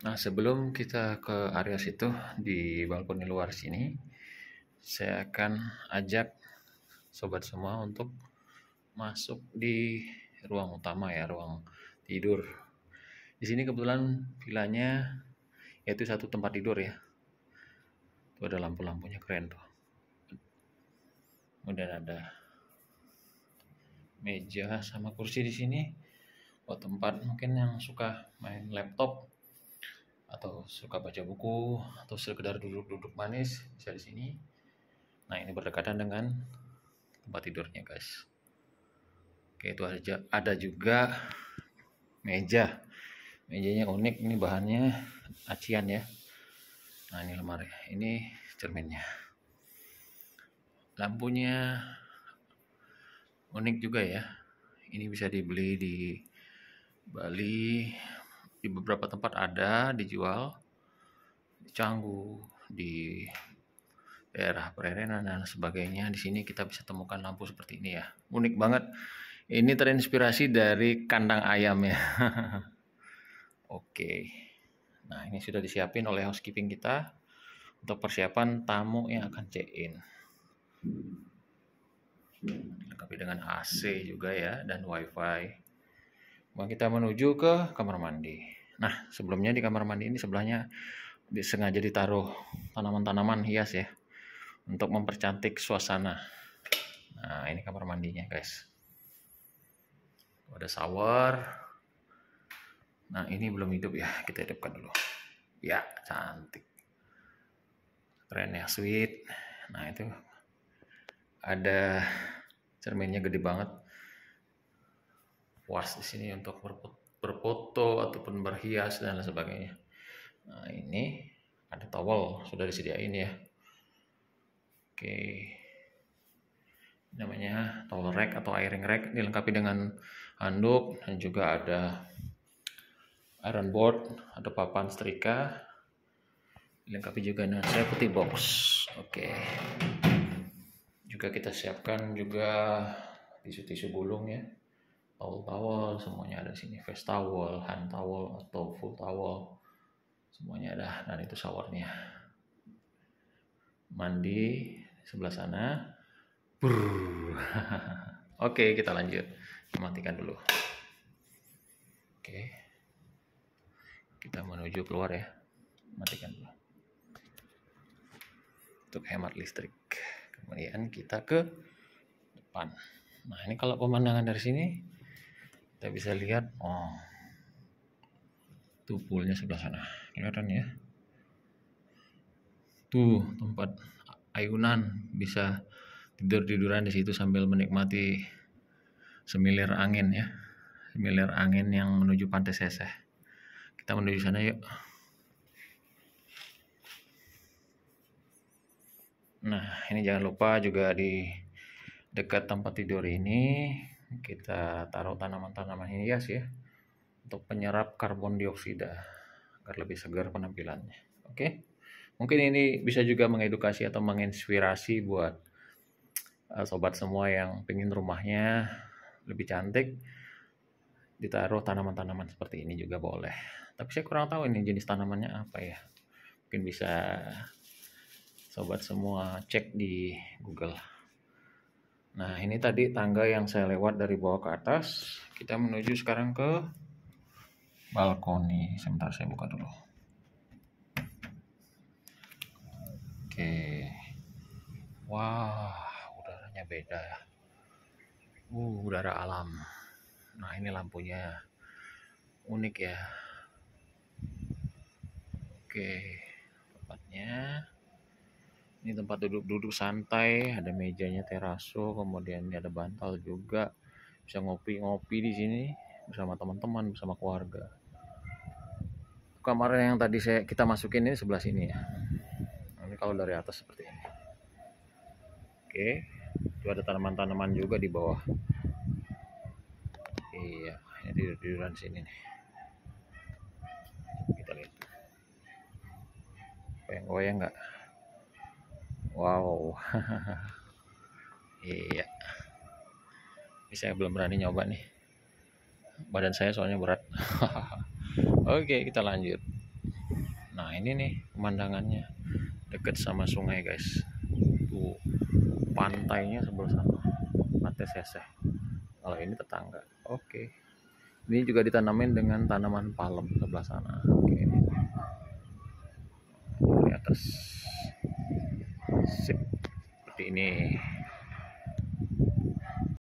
Nah, sebelum kita ke area situ di balkoni luar sini, saya akan ajak sobat semua untuk masuk di ruang utama ya, ruang tidur. Di sini kebetulan vilanya yaitu satu tempat tidur ya. Itu ada lampu-lampunya keren tuh. Kemudian ada meja sama kursi di sini buat tempat mungkin yang suka main laptop atau suka baca buku atau sekedar duduk-duduk manis bisa di sini. Nah ini berdekatan dengan tempat tidurnya guys. Oke itu aja ada juga meja. Mejanya unik ini bahannya acian ya. Nah ini lemari ini cerminnya. Lampunya unik juga ya. Ini bisa dibeli di Bali di beberapa tempat ada dijual di Canggu di daerah Pererenan dan sebagainya. Di sini kita bisa temukan lampu seperti ini ya. Unik banget. Ini terinspirasi dari kandang ayam ya. Oke. Nah ini sudah disiapin oleh housekeeping kita untuk persiapan tamu yang akan check in dilengkapi dengan AC juga ya dan wifi kita menuju ke kamar mandi. Nah, sebelumnya di kamar mandi ini sebelahnya sengaja ditaruh tanaman-tanaman hias ya untuk mempercantik suasana. Nah, ini kamar mandinya, guys. Ada shower. Nah, ini belum hidup ya. Kita hidupkan dulu. Ya, cantik. Keren ya, sweet. Nah, itu ada cerminnya gede banget puas di sini untuk berfoto ataupun berhias dan lain sebagainya. Nah, ini ada towel sudah disediain ya. Oke. Namanya towel rack atau airing rack dilengkapi dengan handuk dan juga ada iron board, ada papan setrika. Dilengkapi juga dengan safety box. Oke. Juga kita siapkan juga tisu-tisu gulung ya towel-towel semuanya ada sini. Face towel, hand towel atau full towel. Semuanya ada dan itu showernya. Mandi sebelah sana. Oke kita lanjut. Matikan dulu. Oke. Kita menuju keluar ya. Matikan dulu. Untuk hemat listrik. Kemudian kita ke depan. Nah ini kalau pemandangan dari sini kita bisa lihat oh tuh poolnya sebelah sana. Kelihatan ya? Tuh tempat ayunan bisa tidur tiduran di situ sambil menikmati semilir angin ya. Semilir angin yang menuju pantai seseh. Kita menuju sana yuk. Nah ini jangan lupa juga di dekat tempat tidur ini kita taruh tanaman-tanaman hias ya untuk penyerap karbon dioksida agar lebih segar penampilannya. Oke? Mungkin ini bisa juga mengedukasi atau menginspirasi buat uh, sobat semua yang pengen rumahnya lebih cantik ditaruh tanaman-tanaman seperti ini juga boleh. Tapi saya kurang tahu ini jenis tanamannya apa ya. Mungkin bisa sobat semua cek di Google Nah, ini tadi tangga yang saya lewat dari bawah ke atas. Kita menuju sekarang ke balkoni. Sebentar saya buka dulu. Oke. Wah, udaranya beda ya. Uh, udara alam. Nah, ini lampunya unik ya. Oke, tempatnya ini tempat duduk-duduk santai ada mejanya teraso kemudian ini ada bantal juga. Bisa ngopi-ngopi di sini bersama teman-teman bersama keluarga. Kamar yang tadi saya kita masukin ini sebelah sini ya. Ini kalau dari atas seperti ini. Oke itu ada tanaman-tanaman juga di bawah. Iya ini tidur-tiduran sini nih. Kita lihat. Goyang-goyang nggak Wow. iya. Ini saya belum berani nyoba nih. Badan saya soalnya berat. Oke, kita lanjut. nah ini nih pemandangannya deket sama sungai guys tuh pantainya sebelah sana pantai seseh kalau ini tetangga oke ini juga ditanamin dengan tanaman palem sebelah sana oke di atas sip. Seperti ini